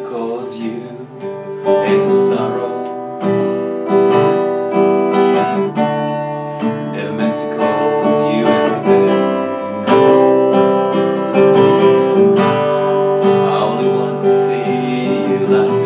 to cause you any sorrow. Never meant to cause you any pain I only to see you laugh.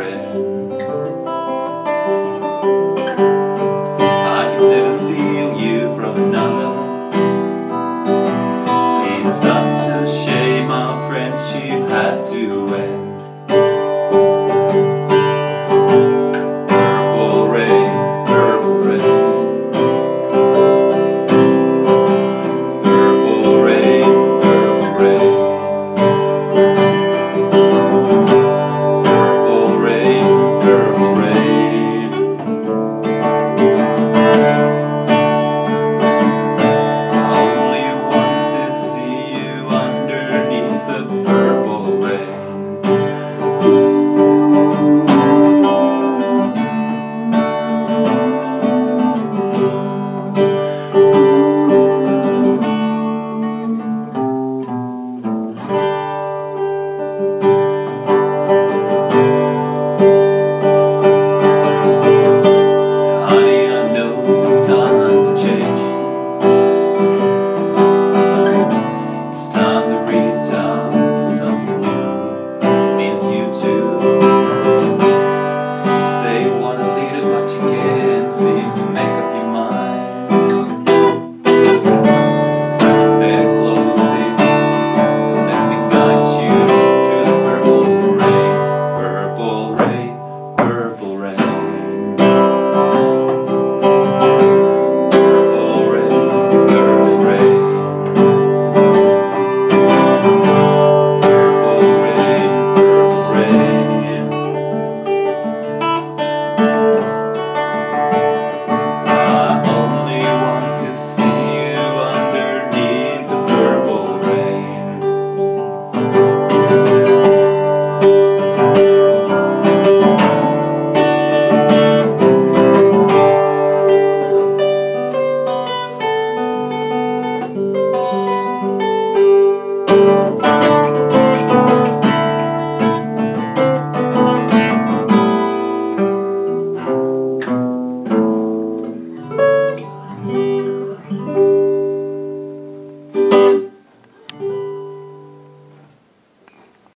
I could never steal you from another. It's such a shame our friendship had to end.